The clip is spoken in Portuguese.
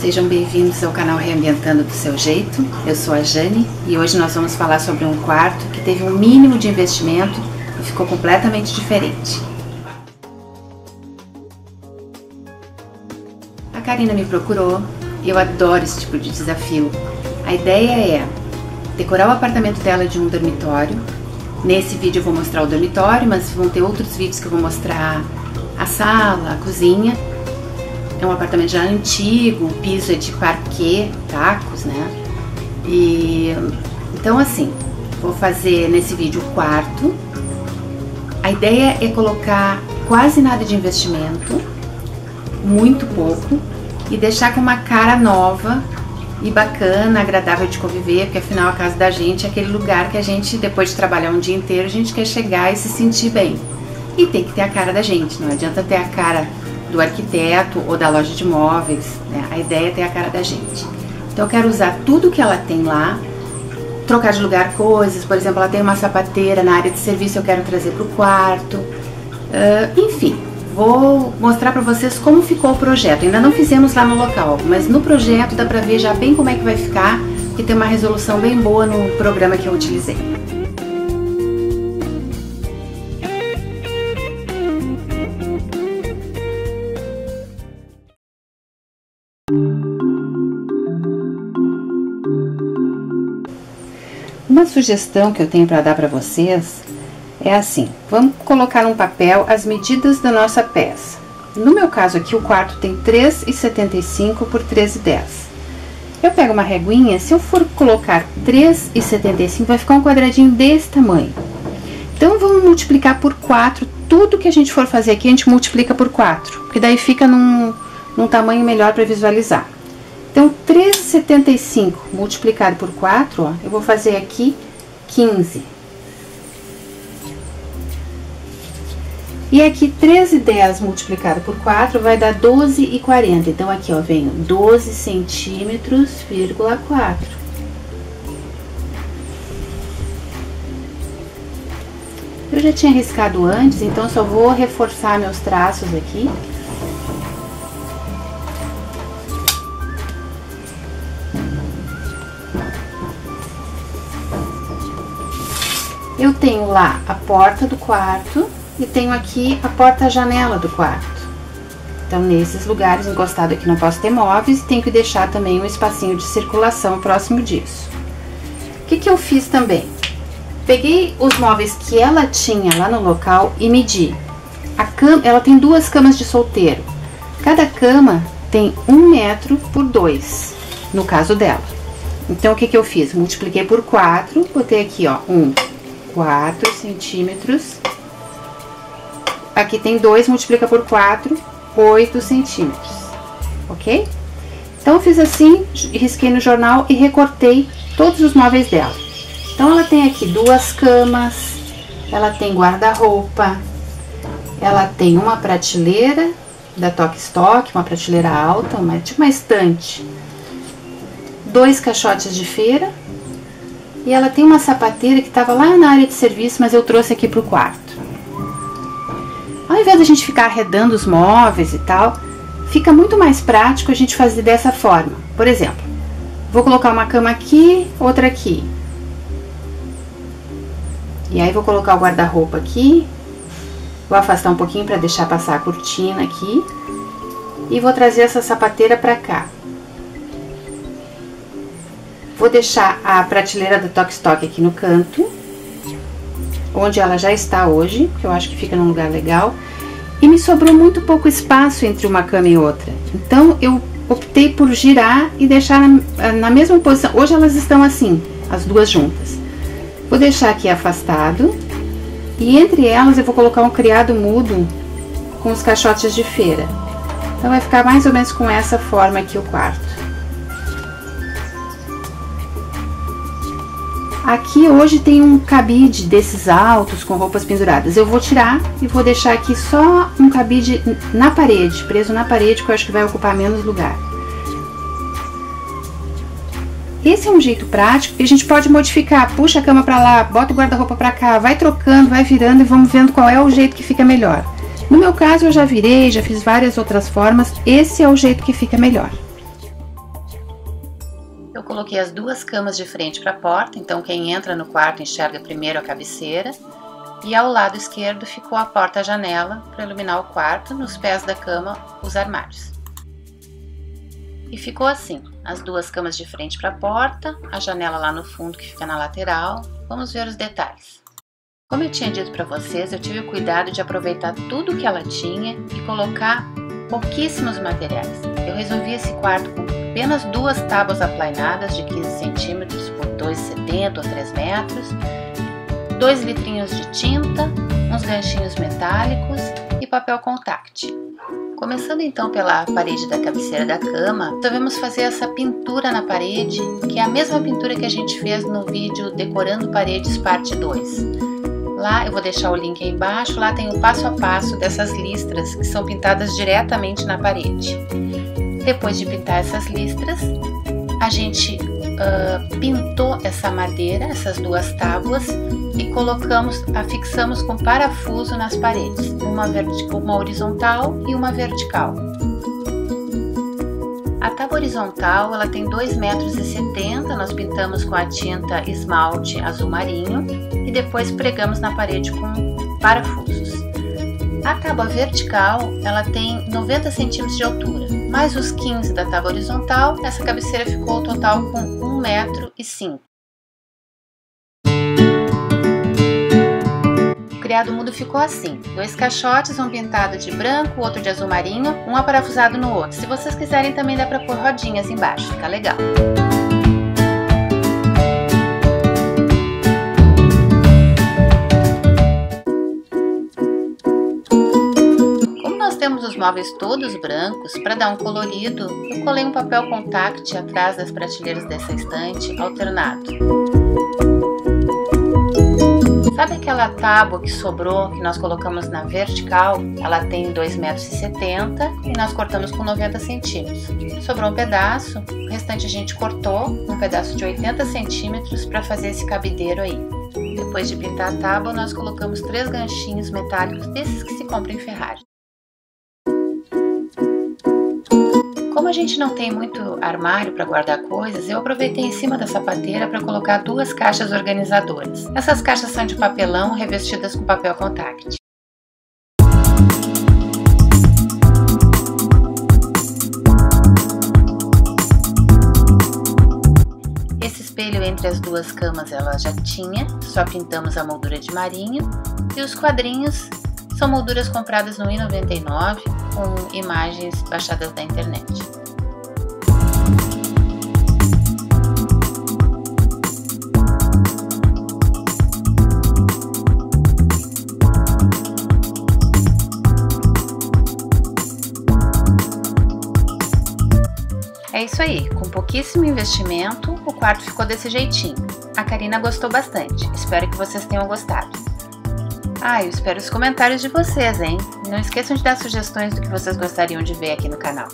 Sejam bem-vindos ao canal Reambientando do Seu Jeito. Eu sou a Jane e hoje nós vamos falar sobre um quarto que teve um mínimo de investimento e ficou completamente diferente. A Karina me procurou e eu adoro esse tipo de desafio. A ideia é decorar o apartamento dela de um dormitório. Nesse vídeo eu vou mostrar o dormitório, mas vão ter outros vídeos que eu vou mostrar a sala, a cozinha é um apartamento já antigo, o piso é de parquet, tacos, né? E então assim, vou fazer nesse vídeo o quarto. A ideia é colocar quase nada de investimento, muito pouco, e deixar com uma cara nova e bacana, agradável de conviver, porque afinal a casa da gente é aquele lugar que a gente, depois de trabalhar um dia inteiro, a gente quer chegar e se sentir bem. E tem que ter a cara da gente, não adianta ter a cara do arquiteto ou da loja de móveis. Né? A ideia é ter a cara da gente. Então eu quero usar tudo que ela tem lá, trocar de lugar coisas. Por exemplo, ela tem uma sapateira na área de serviço, eu quero trazer para o quarto. Uh, enfim, vou mostrar para vocês como ficou o projeto. Ainda não fizemos lá no local, mas no projeto dá para ver já bem como é que vai ficar, que tem uma resolução bem boa no programa que eu utilizei. Uma sugestão que eu tenho para dar para vocês é assim: vamos colocar num papel as medidas da nossa peça. No meu caso aqui, o quarto tem 3,75 por 3,10. Eu pego uma reguinha, se eu for colocar 3,75, vai ficar um quadradinho desse tamanho. Então, vamos multiplicar por 4. Tudo que a gente for fazer aqui, a gente multiplica por 4, porque daí fica num, num tamanho melhor para visualizar. Então, 3,75 multiplicado por 4, ó, eu vou fazer aqui 15. E aqui 13,10 multiplicado por 4 vai dar 12,40. Então, aqui, ó, venho 12 centímetros, vírgula 4. Eu já tinha riscado antes, então só vou reforçar meus traços aqui. Eu tenho lá a porta do quarto e tenho aqui a porta-janela do quarto. Então, nesses lugares encostado aqui não posso ter móveis tenho que deixar também um espacinho de circulação próximo disso. O que, que eu fiz também? Peguei os móveis que ela tinha lá no local e medi. A cama, ela tem duas camas de solteiro. Cada cama tem um metro por dois, no caso dela. Então, o que, que eu fiz? Multipliquei por quatro, botei aqui, ó, um, 4 centímetros. Aqui tem 2, multiplica por 4, 8 centímetros, ok? Então, eu fiz assim, risquei no jornal e recortei todos os móveis dela. Então, ela tem aqui duas camas, ela tem guarda-roupa, ela tem uma prateleira da Toque Stock, uma prateleira alta, uma, tipo uma estante, dois caixotes de feira, e ela tem uma sapateira que estava lá na área de serviço, mas eu trouxe aqui para o quarto. Ao invés de a gente ficar arredando os móveis e tal, fica muito mais prático a gente fazer dessa forma. Por exemplo, vou colocar uma cama aqui, outra aqui. E aí vou colocar o guarda-roupa aqui. Vou afastar um pouquinho para deixar passar a cortina aqui. E vou trazer essa sapateira para cá. Vou deixar a prateleira da Toque Stock aqui no canto, onde ela já está hoje, que eu acho que fica num lugar legal. E me sobrou muito pouco espaço entre uma cama e outra. Então, eu optei por girar e deixar na mesma posição. Hoje elas estão assim, as duas juntas. Vou deixar aqui afastado. E entre elas eu vou colocar um criado mudo com os caixotes de feira. Então, vai ficar mais ou menos com essa forma aqui o quarto. Aqui hoje tem um cabide desses altos com roupas penduradas. Eu vou tirar e vou deixar aqui só um cabide na parede, preso na parede, que eu acho que vai ocupar menos lugar. Esse é um jeito prático e a gente pode modificar. Puxa a cama para lá, bota o guarda-roupa para cá, vai trocando, vai virando e vamos vendo qual é o jeito que fica melhor. No meu caso, eu já virei, já fiz várias outras formas. Esse é o jeito que fica melhor. Coloquei as duas camas de frente para a porta, então quem entra no quarto enxerga primeiro a cabeceira. E ao lado esquerdo ficou a porta-janela para iluminar o quarto, nos pés da cama, os armários. E ficou assim: as duas camas de frente para a porta, a janela lá no fundo que fica na lateral. Vamos ver os detalhes. Como eu tinha dito para vocês, eu tive o cuidado de aproveitar tudo que ela tinha e colocar pouquíssimos materiais. Eu resolvi esse quarto com apenas duas tábuas aplainadas de 15 centímetros por 2,70 ou 3 metros, dois litrinhos de tinta, uns ganchinhos metálicos e papel contact. Começando então pela parede da cabeceira da cama, devemos fazer essa pintura na parede, que é a mesma pintura que a gente fez no vídeo Decorando Paredes Parte 2. Lá eu vou deixar o link aí embaixo, lá tem o passo a passo dessas listras que são pintadas diretamente na parede. Depois de pintar essas listras, a gente uh, pintou essa madeira, essas duas tábuas, e colocamos, afixamos com parafuso nas paredes, uma, uma horizontal e uma vertical. A tábua horizontal ela tem 2,70 metros, nós pintamos com a tinta esmalte azul marinho e depois pregamos na parede com parafusos. A tábua vertical ela tem 90 centímetros de altura, mais os 15 da tábua horizontal, essa cabeceira ficou total com 1,05 metro. O criado mudo ficou assim, dois caixotes, um pintado de branco, outro de azul marinho, um aparafusado no outro. Se vocês quiserem também dá para pôr rodinhas embaixo, fica legal. Móveis todos brancos, para dar um colorido, eu colei um papel contact atrás das prateleiras dessa estante, alternado. Sabe aquela tábua que sobrou, que nós colocamos na vertical? Ela tem 2,70 metros e nós cortamos com 90 centímetros. Sobrou um pedaço, o restante a gente cortou, um pedaço de 80 centímetros para fazer esse cabideiro aí. Depois de pintar a tábua, nós colocamos três ganchinhos metálicos desses que se compram em Ferrari. Como a gente não tem muito armário para guardar coisas, eu aproveitei em cima da sapateira para colocar duas caixas organizadoras. Essas caixas são de papelão revestidas com papel contact. Esse espelho entre as duas camas ela já tinha, só pintamos a moldura de marinho e os quadrinhos são molduras compradas no I99 com imagens baixadas da internet. É isso aí, com pouquíssimo investimento, o quarto ficou desse jeitinho. A Karina gostou bastante, espero que vocês tenham gostado. Ah, eu espero os comentários de vocês, hein? Não esqueçam de dar sugestões do que vocês gostariam de ver aqui no canal.